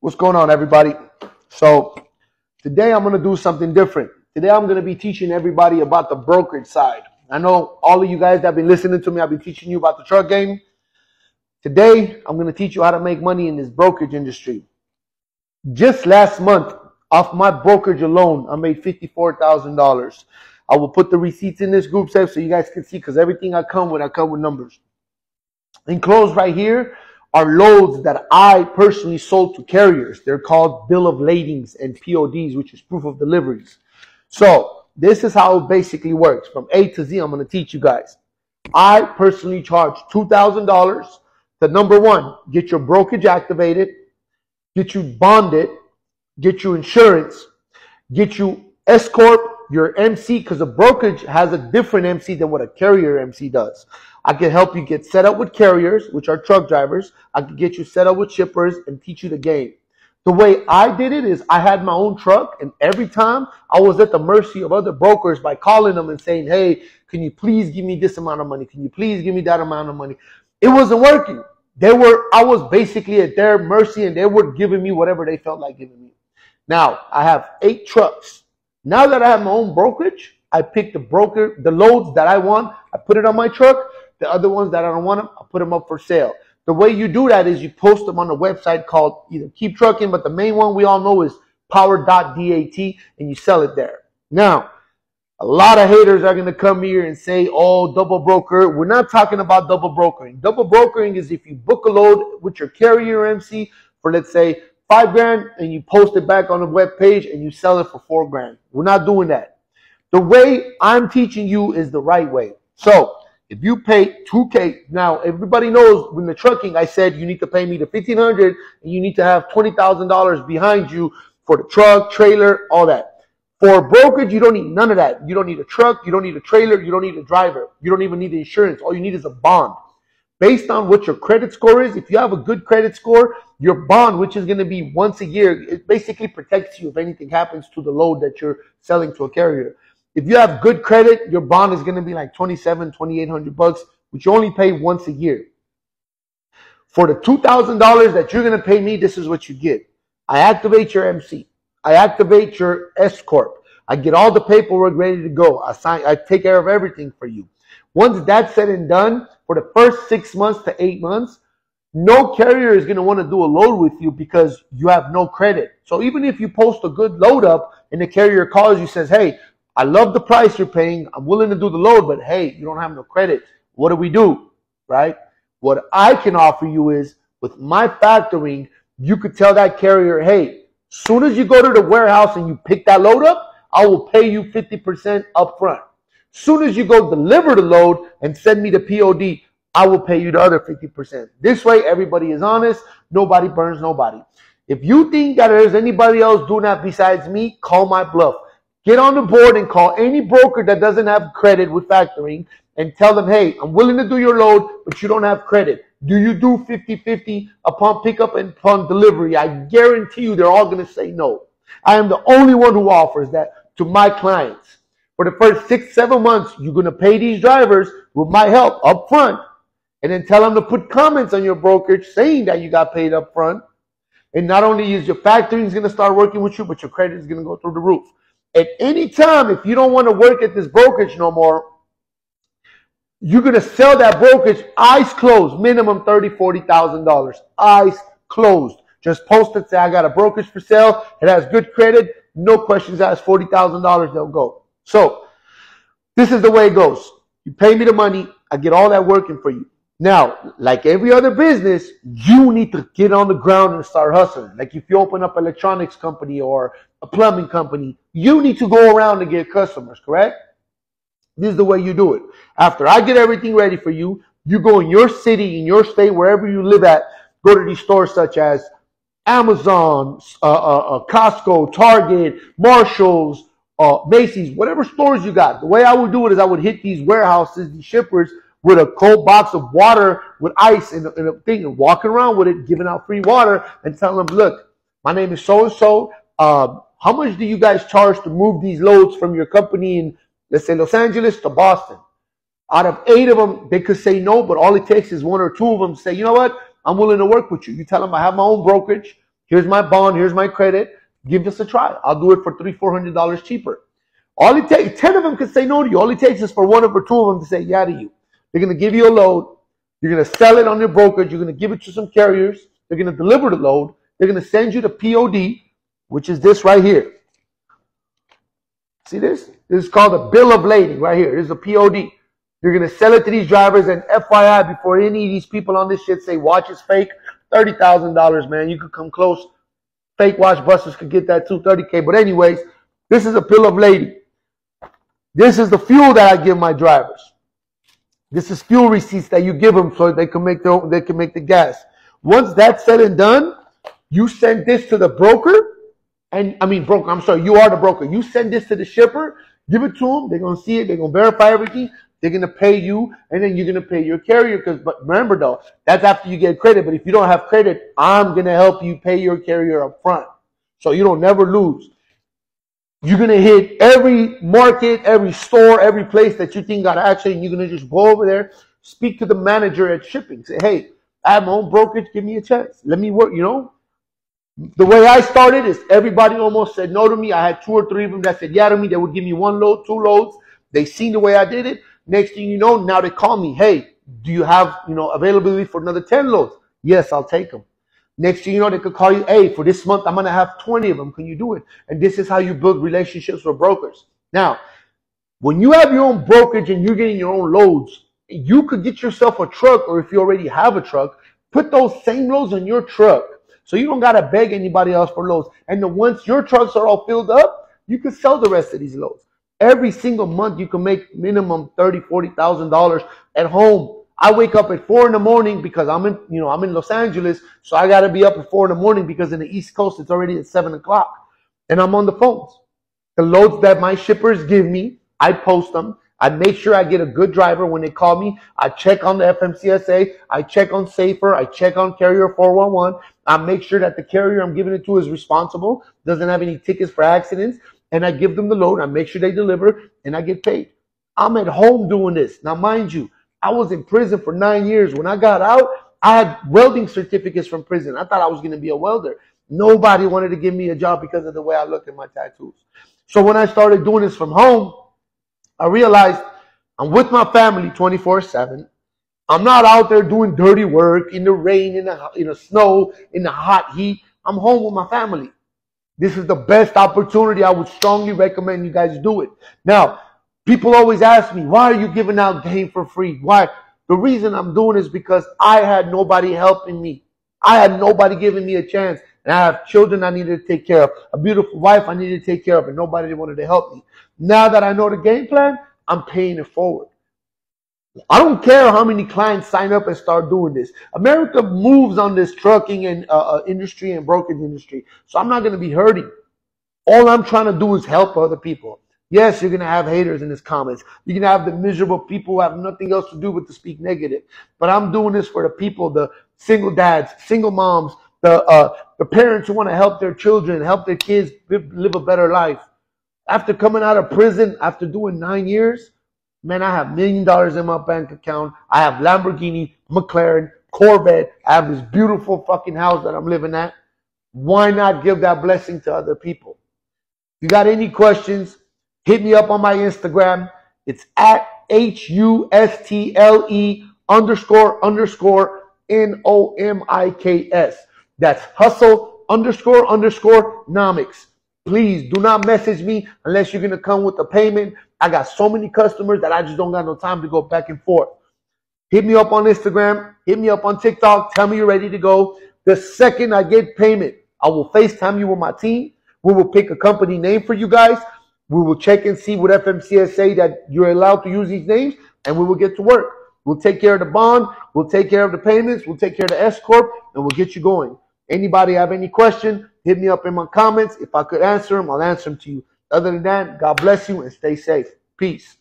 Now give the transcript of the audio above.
What's going on, everybody? So, today I'm going to do something different. Today I'm going to be teaching everybody about the brokerage side. I know all of you guys that have been listening to me, I've been teaching you about the truck game. Today, I'm going to teach you how to make money in this brokerage industry. Just last month, off my brokerage alone, I made $54,000. I will put the receipts in this group set so you guys can see because everything I come with, I come with numbers. Enclosed right here are loads that I personally sold to carriers. They're called bill of ladings and PODs, which is proof of deliveries. So this is how it basically works. From A to Z, I'm going to teach you guys. I personally charge $2,000 to number one, get your brokerage activated, get you bonded, get you insurance, get you S Corp, your MC, because a brokerage has a different MC than what a carrier MC does. I can help you get set up with carriers, which are truck drivers. I can get you set up with shippers and teach you the game. The way I did it is I had my own truck, and every time I was at the mercy of other brokers by calling them and saying, Hey, can you please give me this amount of money? Can you please give me that amount of money? It wasn't working. They were, I was basically at their mercy and they were giving me whatever they felt like giving me. Now I have eight trucks. Now that I have my own brokerage, I pick the broker, the loads that I want. I put it on my truck. The other ones that I don't want them, I put them up for sale. The way you do that is you post them on a website called either Keep Trucking, but the main one we all know is power.dat and you sell it there. Now, a lot of haters are going to come here and say, oh, double broker. We're not talking about double brokering. Double brokering is if you book a load with your carrier MC for, let's say, five grand and you post it back on the web page and you sell it for four grand. We're not doing that. The way I'm teaching you is the right way. So if you pay 2K, now everybody knows when the trucking, I said you need to pay me the 1500 and you need to have $20,000 behind you for the truck, trailer, all that. For brokerage, you don't need none of that. You don't need a truck. You don't need a trailer. You don't need a driver. You don't even need the insurance. All you need is a bond. Based on what your credit score is, if you have a good credit score, your bond, which is going to be once a year, it basically protects you if anything happens to the load that you're selling to a carrier. If you have good credit, your bond is going to be like 27, 2800 bucks, which you only pay once a year. For the $2,000 that you're going to pay me, this is what you get. I activate your MC. I activate your S Corp. I get all the paperwork ready to go. I sign, I take care of everything for you. Once that's said and done, for the first six months to eight months, no carrier is going to want to do a load with you because you have no credit. So even if you post a good load up and the carrier calls you says, Hey, I love the price you're paying. I'm willing to do the load, but hey, you don't have no credit. What do we do? Right? What I can offer you is with my factoring, you could tell that carrier, hey, soon as you go to the warehouse and you pick that load up, I will pay you 50% upfront. Soon as you go deliver the load and send me the POD, I will pay you the other 50%. This way, everybody is honest. Nobody burns nobody. If you think that there's anybody else doing that besides me, call my bluff. Get on the board and call any broker that doesn't have credit with factoring and tell them, hey, I'm willing to do your load, but you don't have credit. Do you do 50-50 upon pickup and upon delivery? I guarantee you they're all going to say no. I am the only one who offers that to my clients. For the first six, seven months, you're going to pay these drivers with my help up front and then tell them to put comments on your brokerage saying that you got paid up front. And not only is your factoring going to start working with you, but your credit is going to go through the roof. At any time, if you don't want to work at this brokerage no more, you're going to sell that brokerage eyes closed, minimum $30,000, $40,000. Eyes closed. Just post it, say, I got a brokerage for sale. It has good credit. No questions asked. $40,000, they'll go. So this is the way it goes. You pay me the money. I get all that working for you. Now, like every other business, you need to get on the ground and start hustling. Like if you open up an electronics company or a plumbing company, you need to go around and get customers, correct? This is the way you do it. After I get everything ready for you, you go in your city, in your state, wherever you live at, go to these stores such as Amazon, uh, uh, uh, Costco, Target, Marshalls, uh, Macy's, whatever stores you got. The way I would do it is I would hit these warehouses, these shippers, with a cold box of water with ice and a, and a thing and walking around with it, giving out free water and telling them, look, my name is so and so. How much do you guys charge to move these loads from your company in, let's say, Los Angeles to Boston? Out of eight of them, they could say no, but all it takes is one or two of them say, you know what? I'm willing to work with you. You tell them I have my own brokerage. Here's my bond. Here's my credit. Give us a try. I'll do it for three, four hundred dollars cheaper. All it takes, ten of them can say no to you. All it takes is for one or two of them to say yeah to you. They're gonna give you a load. You're gonna sell it on your brokerage. You're gonna give it to some carriers. They're gonna deliver the load. They're gonna send you the POD, which is this right here. See this? This is called a bill of lading right here. This is a POD. You're gonna sell it to these drivers, and FYI, before any of these people on this shit say watch is fake, thirty thousand dollars, man. You could come close. Fake watch busters could get that two thirty k. But anyways, this is a bill of lading. This is the fuel that I give my drivers. This is fuel receipts that you give them so they can make their they can make the gas. Once that's said and done, you send this to the broker, and I mean broker. I'm sorry, you are the broker. You send this to the shipper. Give it to them. They're gonna see it. They're gonna verify everything. They're gonna pay you, and then you're gonna pay your carrier. Because, but remember though, that's after you get credit. But if you don't have credit, I'm gonna help you pay your carrier up front, so you don't never lose. You're gonna hit every market, every store, every place that you think got action. You're gonna just go over there, speak to the manager at shipping, say, "Hey, I have my own brokerage. Give me a chance. Let me work." You know, the way I started is everybody almost said no to me. I had two or three of them that said yeah to me. They would give me one load, two loads. They seen the way I did it. Next thing you know, now they call me. Hey, do you have you know availability for another ten loads? Yes, I'll take them. Next thing you know, they could call you. Hey, for this month, I'm gonna have twenty of them. Can you do it? And this is how you build relationships with brokers. Now, when you have your own brokerage and you're getting your own loads, you could get yourself a truck, or if you already have a truck, put those same loads on your truck so you don't gotta beg anybody else for loads. And then once your trucks are all filled up, you can sell the rest of these loads. Every single month you can make minimum thirty, forty thousand dollars at home. I wake up at four in the morning because I'm in, you know, I'm in Los Angeles, so I gotta be up at four in the morning because in the East Coast it's already at seven o'clock, and I'm on the phones. The loads that my shippers give me, I post them. I make sure I get a good driver when they call me. I check on the FMCSA. I check on Safer. I check on Carrier 411. I make sure that the carrier I'm giving it to is responsible, doesn't have any tickets for accidents, and I give them the load. I make sure they deliver, and I get paid. I'm at home doing this. Now, mind you, I was in prison for nine years. When I got out, I had welding certificates from prison. I thought I was going to be a welder. Nobody wanted to give me a job because of the way I looked at my tattoos. So when I started doing this from home, I realized I'm with my family 24 7. I'm not out there doing dirty work in the rain, in the, in the snow, in the hot heat. I'm home with my family. This is the best opportunity. I would strongly recommend you guys do it. Now, people always ask me, why are you giving out game for free? Why? The reason I'm doing is because I had nobody helping me. I had nobody giving me a chance. And I have children I needed to take care of, a beautiful wife I needed to take care of, and nobody wanted to help me. Now that I know the game plan, I'm paying it forward. I don't care how many clients sign up and start doing this. America moves on this trucking and uh, uh industry and brokerage industry. So I'm not going to be hurting. All I'm trying to do is help other people. Yes, you're going to have haters in this comments. You're going to have the miserable people who have nothing else to do but to speak negative. But I'm doing this for the people, the single dads, single moms, the, uh, the parents who want to help their children, help their kids live a better life. After coming out of prison, after doing nine years, man, I have million dollars in my bank account. I have Lamborghini, McLaren, Corvette. I have this beautiful fucking house that I'm living at. Why not give that blessing to other people? If you got any questions, hit me up on my Instagram. It's at H U S T L E underscore underscore N O M I K S. That's hustle underscore underscore nomics. Please do not message me unless you're going to come with a payment. I got so many customers that I just don't got no time to go back and forth. Hit me up on Instagram. Hit me up on TikTok. Tell me you're ready to go. The second I get payment, I will FaceTime you with my team. We will pick a company name for you guys. We will check and see what FMCSA that you're allowed to use these names, and we will get to work. We'll take care of the bond. We'll take care of the payments. We'll take care of the S corp, and we'll get you going. Anybody have any question? Hit me up in my comments. If I could answer them, I'll answer them to you. Other than that, God bless you and stay safe. Peace.